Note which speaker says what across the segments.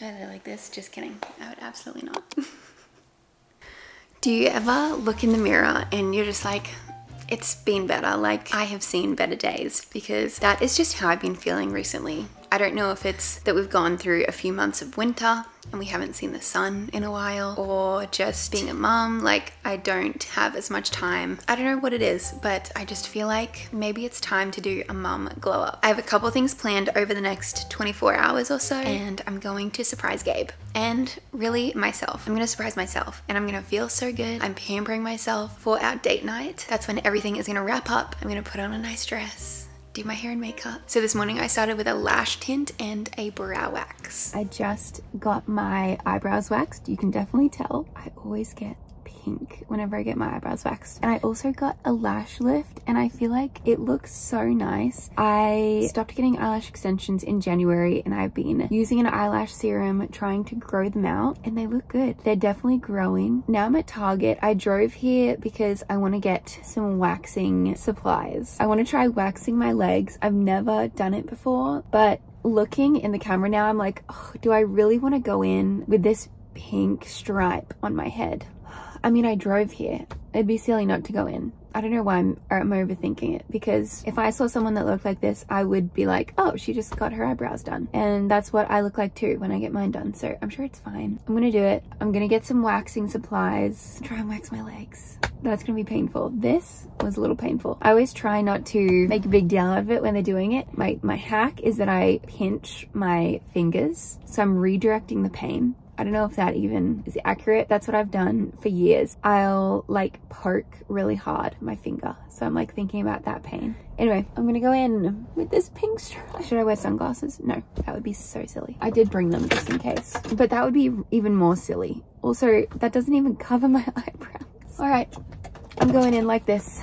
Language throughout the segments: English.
Speaker 1: Should I like this? Just kidding. I would absolutely not. Do you ever look in the mirror and you're just like, it's been better. Like I have seen better days because that is just how I've been feeling recently. I don't know if it's that we've gone through a few months of winter and we haven't seen the sun in a while or just being a mum like I don't have as much time. I don't know what it is but I just feel like maybe it's time to do a mum glow up. I have a couple things planned over the next 24 hours or so and I'm going to surprise Gabe and really myself. I'm gonna surprise myself and I'm gonna feel so good. I'm pampering myself for our date night. That's when everything is gonna wrap up. I'm gonna put on a nice dress do my hair and makeup. So this morning I started with a lash tint and a brow wax. I just got my eyebrows waxed. You can definitely tell. I always get pink whenever I get my eyebrows waxed. And I also got a lash lift and I feel like it looks so nice. I stopped getting eyelash extensions in January and I've been using an eyelash serum trying to grow them out and they look good. They're definitely growing. Now I'm at Target. I drove here because I want to get some waxing supplies. I want to try waxing my legs. I've never done it before, but looking in the camera now, I'm like, oh, do I really want to go in with this pink stripe on my head? I mean, I drove here. It'd be silly not to go in. I don't know why I'm, I'm overthinking it because if I saw someone that looked like this, I would be like, oh, she just got her eyebrows done. And that's what I look like too when I get mine done. So I'm sure it's fine. I'm gonna do it. I'm gonna get some waxing supplies, try and wax my legs. That's gonna be painful. This was a little painful. I always try not to make a big deal out of it when they're doing it. My, my hack is that I pinch my fingers. So I'm redirecting the pain I don't know if that even is accurate. That's what I've done for years. I'll like poke really hard my finger. So I'm like thinking about that pain. Anyway, I'm gonna go in with this pink stripe. Should I wear sunglasses? No, that would be so silly. I did bring them just in case, but that would be even more silly. Also, that doesn't even cover my eyebrows. All right, I'm going in like this.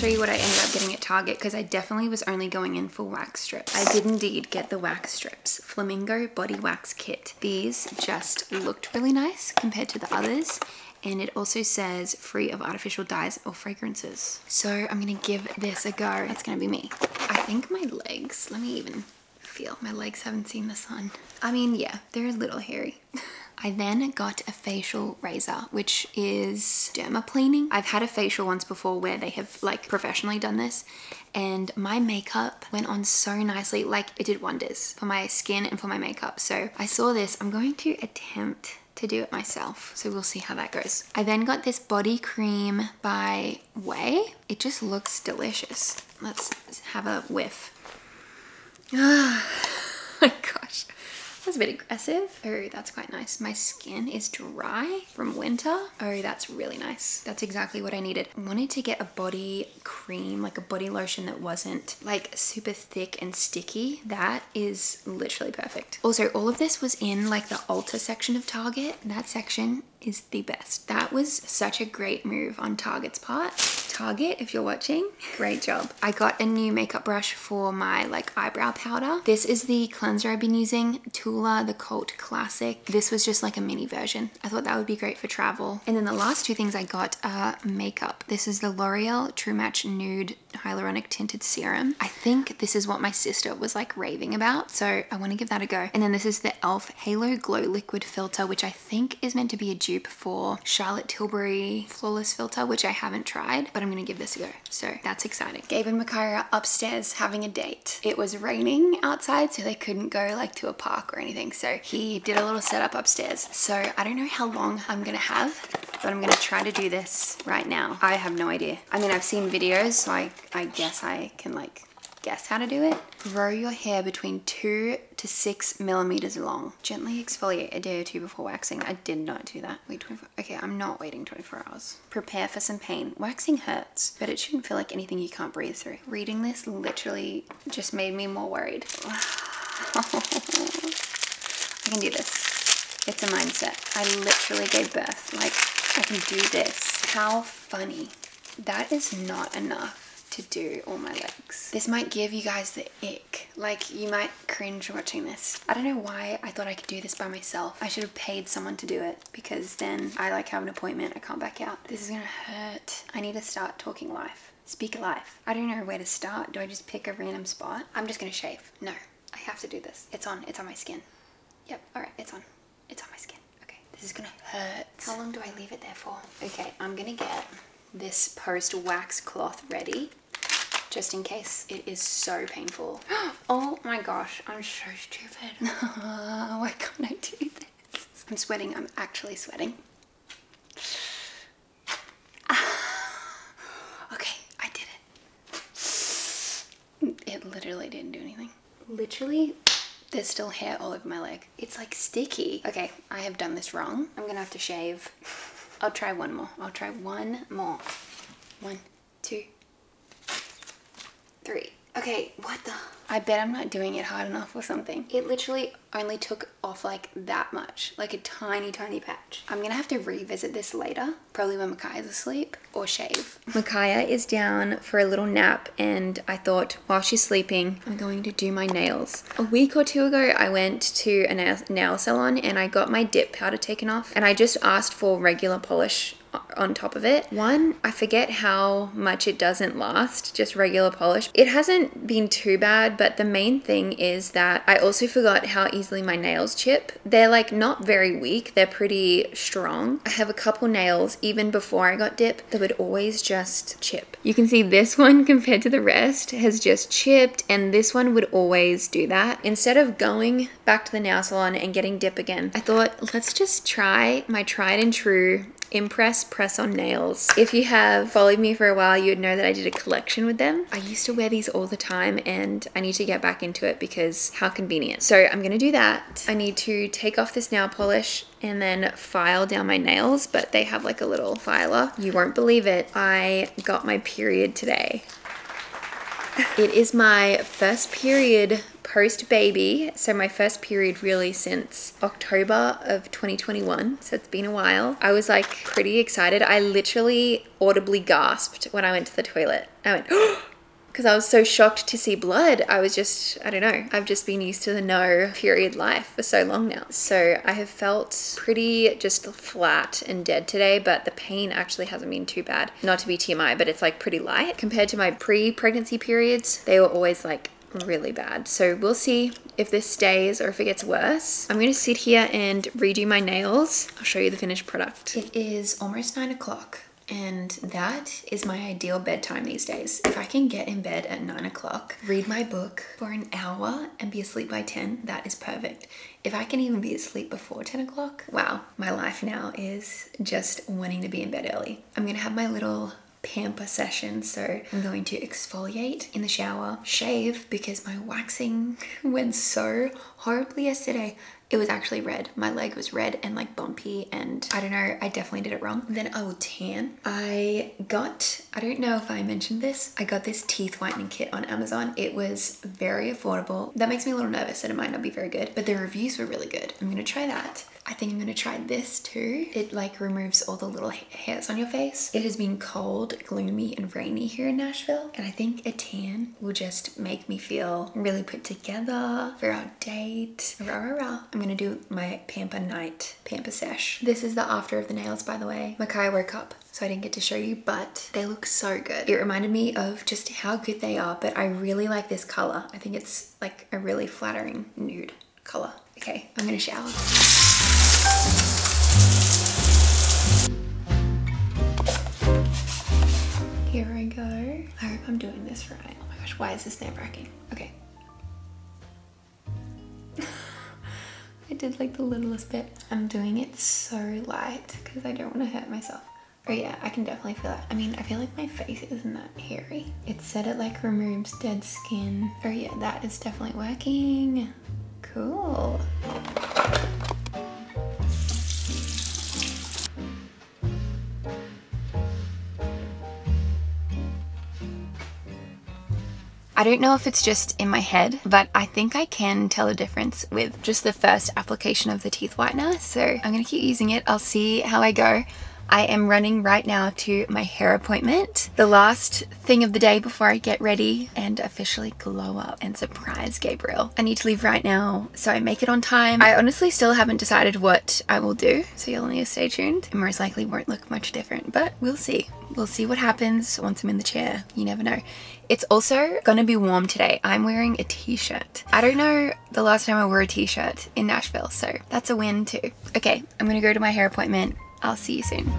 Speaker 1: Show you what I ended up getting at Target because I definitely was only going in for wax strips. I did indeed get the wax strips. Flamingo Body Wax Kit. These just looked really nice compared to the others and it also says free of artificial dyes or fragrances. So I'm gonna give this a go. That's gonna be me. I think my legs, let me even feel. My legs haven't seen the sun. I mean, yeah, they're a little hairy. I then got a facial razor, which is dermaplaning. I've had a facial once before where they have like professionally done this and my makeup went on so nicely. Like it did wonders for my skin and for my makeup. So I saw this, I'm going to attempt to do it myself. So we'll see how that goes. I then got this body cream by Ouai. It just looks delicious. Let's have a whiff. Oh my gosh. That's a bit aggressive. Oh, that's quite nice. My skin is dry from winter. Oh, that's really nice. That's exactly what I needed. I wanted to get a body cream, like a body lotion that wasn't like super thick and sticky. That is literally perfect. Also, all of this was in like the Ulta section of Target. That section is the best. That was such a great move on Target's part. Target, if you're watching, great job. I got a new makeup brush for my like eyebrow powder. This is the cleanser I've been using, Tula, the Cult Classic. This was just like a mini version. I thought that would be great for travel. And then the last two things I got are makeup. This is the L'Oreal True Match Nude Hyaluronic Tinted Serum. I think this is what my sister was like raving about. So I want to give that a go. And then this is the e.l.f. Halo Glow Liquid Filter, which I think is meant to be a dupe for Charlotte Tilbury Flawless Filter, which I haven't tried, but I'm gonna give this a go. So that's exciting. Gabe and Micaiah upstairs having a date. It was raining outside, so they couldn't go like to a park or anything. So he did a little setup upstairs. So I don't know how long I'm gonna have, but I'm gonna try to do this right now. I have no idea. I mean, I've seen videos, so I, I guess I can like guess how to do it. Grow your hair between two to six millimeters long. Gently exfoliate a day or two before waxing. I did not do that. Wait 24, okay, I'm not waiting 24 hours. Prepare for some pain. Waxing hurts, but it shouldn't feel like anything you can't breathe through. Reading this literally just made me more worried. I can do this. It's a mindset. I literally gave birth. Like, I can do this. How funny. That is not enough to do all my legs. This might give you guys the ick. Like you might cringe watching this. I don't know why I thought I could do this by myself. I should have paid someone to do it because then I like have an appointment. I can't back out. This is gonna hurt. I need to start talking life. Speak life. I don't know where to start. Do I just pick a random spot? I'm just gonna shave. No, I have to do this. It's on. It's on my skin. Yep. All right. It's on. It's on my skin. Okay. This is gonna hurt. How long do I leave it there for? Okay. I'm gonna get this post wax cloth ready just in case it is so painful. Oh my gosh, I'm so stupid. Why can't I do this? I'm sweating, I'm actually sweating. Okay, I did it. It literally didn't do anything. Literally, there's still hair all over my leg. It's like sticky. Okay, I have done this wrong. I'm gonna have to shave. I'll try one more. I'll try one more. One, two, three. Okay, what the? I bet I'm not doing it hard enough or something. It literally only took off like that much, like a tiny, tiny patch. I'm gonna have to revisit this later, probably when Micaiah's asleep, or shave. Micaiah is down for a little nap and I thought while she's sleeping, I'm going to do my nails. A week or two ago, I went to a nail, nail salon and I got my dip powder taken off and I just asked for regular polish on top of it. One, I forget how much it doesn't last, just regular polish. It hasn't been too bad, but the main thing is that I also forgot how easily my nails chip. They're like not very weak, they're pretty strong. I have a couple nails, even before I got dip, that would always just chip. You can see this one compared to the rest has just chipped and this one would always do that. Instead of going back to the nail salon and getting dip again, I thought let's just try my tried and true Impress press on nails. If you have followed me for a while, you would know that I did a collection with them. I used to wear these all the time and I need to get back into it because how convenient. So I'm gonna do that. I need to take off this nail polish and then file down my nails, but they have like a little filer. You won't believe it. I got my period today. It is my first period post baby. So my first period really since October of 2021. So it's been a while. I was like pretty excited. I literally audibly gasped when I went to the toilet. I went, because I was so shocked to see blood. I was just, I don't know, I've just been used to the no period life for so long now. So I have felt pretty just flat and dead today, but the pain actually hasn't been too bad. Not to be TMI, but it's like pretty light compared to my pre pregnancy periods. They were always like really bad. So we'll see if this stays or if it gets worse. I'm gonna sit here and redo my nails. I'll show you the finished product. It is almost nine o'clock and that is my ideal bedtime these days. If I can get in bed at nine o'clock, read my book for an hour and be asleep by 10, that is perfect. If I can even be asleep before 10 o'clock, wow, my life now is just wanting to be in bed early. I'm gonna have my little pamper session. So I'm going to exfoliate in the shower, shave because my waxing went so horribly yesterday. It was actually red. My leg was red and like bumpy and I don't know, I definitely did it wrong. Then I will tan. I got, I don't know if I mentioned this, I got this teeth whitening kit on Amazon. It was very affordable. That makes me a little nervous that it might not be very good, but the reviews were really good. I'm gonna try that. I think I'm gonna try this too. It like removes all the little hairs on your face. It has been cold, gloomy, and rainy here in Nashville, and I think a tan will just make me feel really put together for our date. Rah, rah, rah. I'm gonna do my pamper night pamper sesh. This is the after of the nails, by the way. Micaiah woke up so I didn't get to show you, but they look so good. It reminded me of just how good they are, but I really like this color. I think it's like a really flattering nude color. Okay, I'm gonna shower. Here I go. I hope I'm doing this right. Oh my gosh, why is this nerve wracking? Okay. I did like the littlest bit. I'm doing it so light because I don't want to hurt myself. Oh yeah, I can definitely feel that. I mean, I feel like my face isn't that hairy. It said it like removes dead skin. Oh yeah, that is definitely working. Cool. I don't know if it's just in my head, but I think I can tell a difference with just the first application of the teeth whitener. So I'm gonna keep using it. I'll see how I go. I am running right now to my hair appointment. The last thing of the day before I get ready and officially glow up and surprise Gabriel. I need to leave right now so I make it on time. I honestly still haven't decided what I will do, so you'll need to stay tuned. It most likely won't look much different, but we'll see. We'll see what happens once I'm in the chair. You never know. It's also gonna be warm today. I'm wearing a t-shirt. I don't know the last time I wore a t-shirt in Nashville, so that's a win too. Okay, I'm gonna go to my hair appointment. I'll see you soon.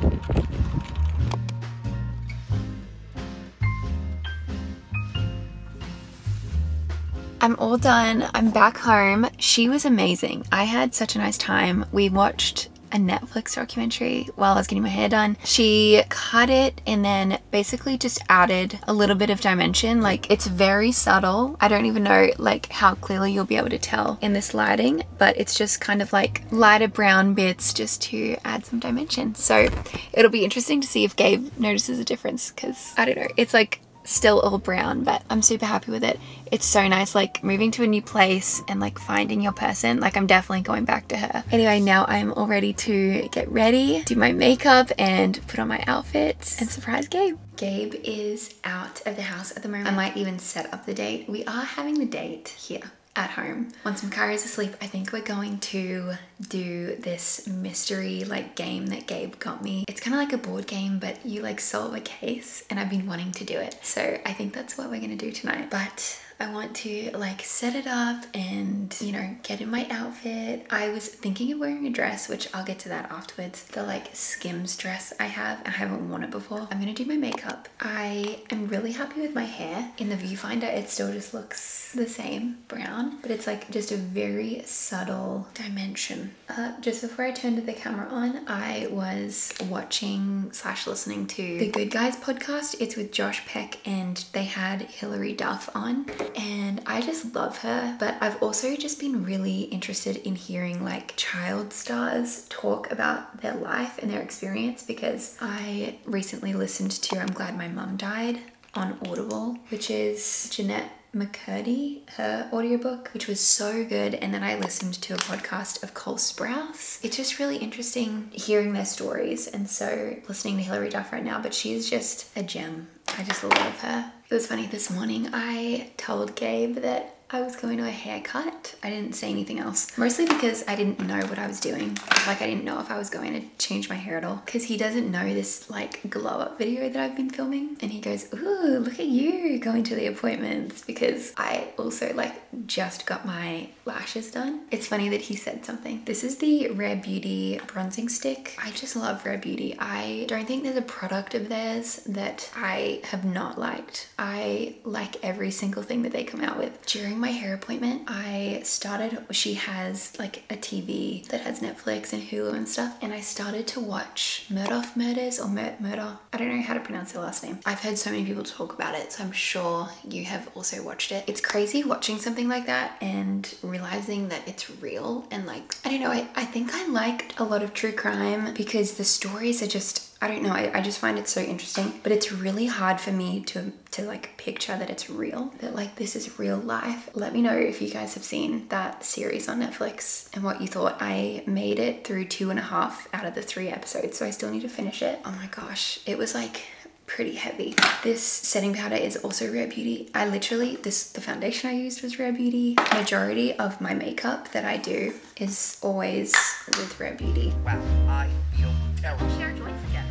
Speaker 1: I'm all done. I'm back home. She was amazing. I had such a nice time. We watched a Netflix documentary while I was getting my hair done. She cut it and then basically just added a little bit of dimension. Like it's very subtle. I don't even know like how clearly you'll be able to tell in this lighting, but it's just kind of like lighter brown bits just to add some dimension. So it'll be interesting to see if Gabe notices a difference because I don't know. It's like still all brown but I'm super happy with it. It's so nice like moving to a new place and like finding your person. Like I'm definitely going back to her. Anyway now I'm all ready to get ready do my makeup and put on my outfits. And surprise Gabe. Gabe is out of the house at the moment. I might even set up the date. We are having the date here at home. Once Micaiah's asleep, I think we're going to do this mystery like game that Gabe got me. It's kind of like a board game, but you like solve a case and I've been wanting to do it. So I think that's what we're gonna do tonight. But I want to like set it up and, you know, get in my outfit. I was thinking of wearing a dress, which I'll get to that afterwards. The like Skims dress I have. I haven't worn it before. I'm gonna do my makeup. I am really happy with my hair. In the viewfinder, it still just looks the same brown, but it's like just a very subtle dimension. Uh, just before I turned the camera on, I was watching slash listening to the Good Guys podcast. It's with Josh Peck and they had Hilary Duff on and I just love her. But I've also just been really interested in hearing like child stars talk about their life and their experience because I recently listened to I'm Glad My Mum Died on Audible, which is Jennette McCurdy, her audiobook, which was so good. And then I listened to a podcast of Cole Sprouse. It's just really interesting hearing their stories. And so listening to Hilary Duff right now, but she's just a gem. I just love her. It was funny this morning, I told Gabe that I was going to a haircut. I didn't say anything else. Mostly because I didn't know what I was doing. Like I didn't know if I was going to change my hair at all. Because he doesn't know this like glow up video that I've been filming. And he goes, ooh, look at you going to the appointments. Because I also like just got my lashes done. It's funny that he said something. This is the Rare Beauty bronzing stick. I just love Rare Beauty. I don't think there's a product of theirs that I have not liked. I like every single thing that they come out with. During my hair appointment, I started, she has like a TV that has Netflix and Hulu and stuff. And I started to watch Murdaugh Murders or Mur Murder. I don't know how to pronounce their last name. I've heard so many people talk about it, so I'm sure you have also watched it. It's crazy watching something like that and realizing that it's real and like, I don't know, I, I think I liked a lot of true crime because the stories are just I don't know, I, I, just find it so interesting, but it's really hard for me to, to like picture that it's real, that like this is real life. Let me know if you guys have seen that series on Netflix and what you thought. I made it through two and a half out of the three episodes, so I still need to finish it. Oh my gosh, it was like pretty heavy. This setting powder is also Rare Beauty. I literally, this the foundation I used was Rare Beauty. Majority of my makeup that I do is always with Rare Beauty.
Speaker 2: Wow, I feel terrible. Share joints again.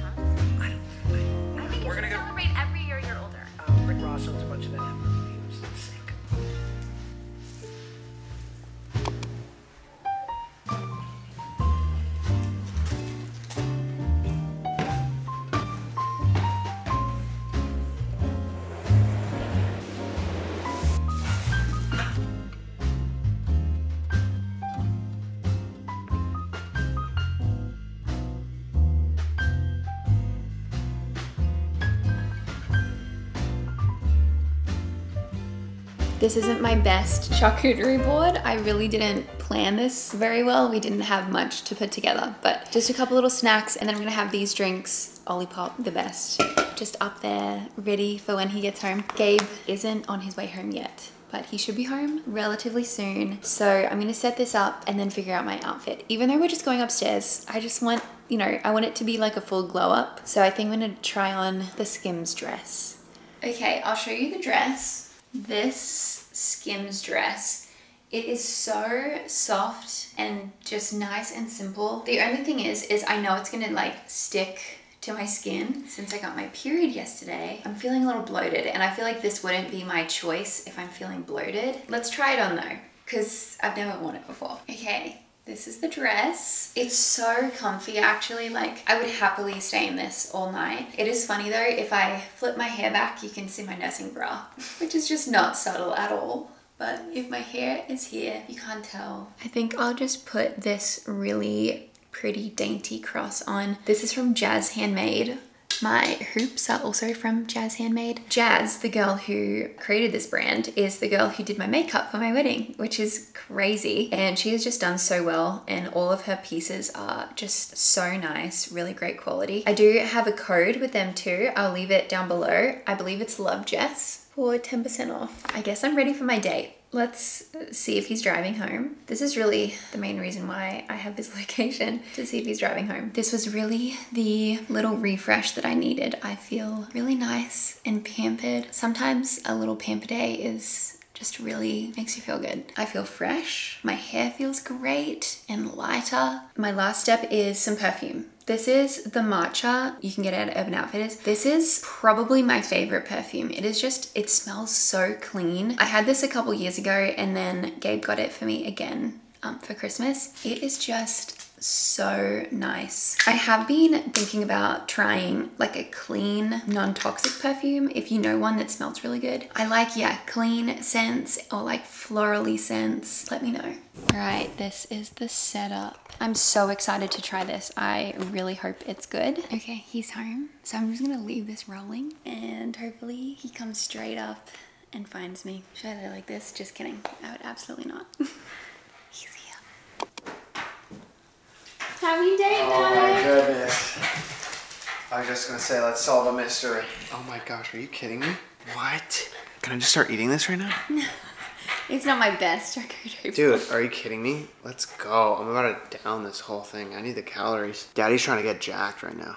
Speaker 3: Gonna celebrate every year you're older.
Speaker 2: Uh, Rick Ross owns a bunch of that.
Speaker 1: This isn't my best charcuterie board. I really didn't plan this very well. We didn't have much to put together, but just a couple little snacks and then I'm gonna have these drinks, Olipop, the best, just up there, ready for when he gets home. Gabe isn't on his way home yet but he should be home relatively soon. So I'm gonna set this up and then figure out my outfit. Even though we're just going upstairs, I just want you know, I want it to be like a full glow up. So I think I'm gonna try on the Skims dress. Okay, I'll show you the dress. This Skims dress. It is so soft and just nice and simple. The only thing is, is I know it's gonna like stick to my skin since I got my period yesterday. I'm feeling a little bloated and I feel like this wouldn't be my choice if I'm feeling bloated. Let's try it on though, because I've never worn it before. Okay, this is the dress. It's so comfy actually, like I would happily stay in this all night. It is funny though, if I flip my hair back, you can see my nursing bra, which is just not subtle at all. But if my hair is here, you can't tell. I think I'll just put this really pretty dainty cross on. This is from Jaz Handmade. My hoops are also from Jaz Handmade. Jaz, the girl who created this brand, is the girl who did my makeup for my wedding, which is crazy. And she has just done so well and all of her pieces are just so nice, really great quality. I do have a code with them too. I'll leave it down below. I believe it's Love Jess for 10% off. I guess I'm ready for my date. Let's see if he's driving home. This is really the main reason why I have this location to see if he's driving home. This was really the little refresh that I needed. I feel really nice and pampered. Sometimes a little pamper day is just really makes you feel good. I feel fresh. My hair feels great and lighter. My last step is some perfume. This is the Matcha. You can get it at Urban Outfitters. This is probably my favorite perfume. It is just, it smells so clean. I had this a couple years ago and then Gabe got it for me again um, for Christmas. It is just so nice. I have been thinking about trying like a clean, non-toxic perfume. If you know one that smells really good. I like, yeah, clean scents or like florally scents. Let me know. All right, this is the setup. I'm so excited to try this. I really hope it's good. Okay, he's home. So I'm just gonna leave this rolling and hopefully he comes straight up and finds me. Should I like this? Just kidding. I would absolutely not. he's here. Happy date
Speaker 4: Oh my goodness. I was just gonna say, let's solve a mystery. Oh my gosh, are you kidding me? What? Can I just start eating this right now?
Speaker 1: It's not my best charcuterie.
Speaker 4: Dude, are you kidding me? Let's go. I'm about to down this whole thing. I need the calories. Daddy's trying to get jacked right now.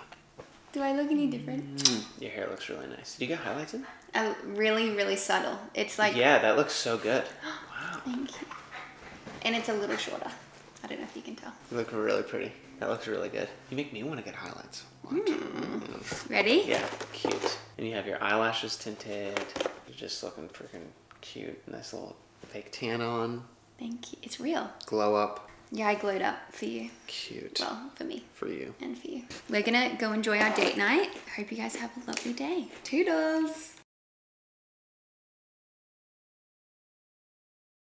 Speaker 1: Do I look any different?
Speaker 5: Your hair looks really nice. Did you get highlights in?
Speaker 1: Uh, really, really subtle. It's like,
Speaker 5: yeah, that looks so good. Wow.
Speaker 1: thank you. And it's a little shorter. I don't know if you can tell.
Speaker 4: You look really pretty.
Speaker 5: That looks really good.
Speaker 4: You make me want to get highlights. What?
Speaker 1: Ready?
Speaker 5: Yeah, cute. And you have your eyelashes tinted. You're just looking freaking cute. Nice little fake tan on.
Speaker 1: Thank you. It's real.
Speaker 4: Glow up.
Speaker 1: Yeah, I glowed up for you.
Speaker 4: Cute.
Speaker 1: Well, for me
Speaker 4: For you.
Speaker 1: and for you. We're gonna go enjoy our date night. Hope you guys have a lovely day. Toodles.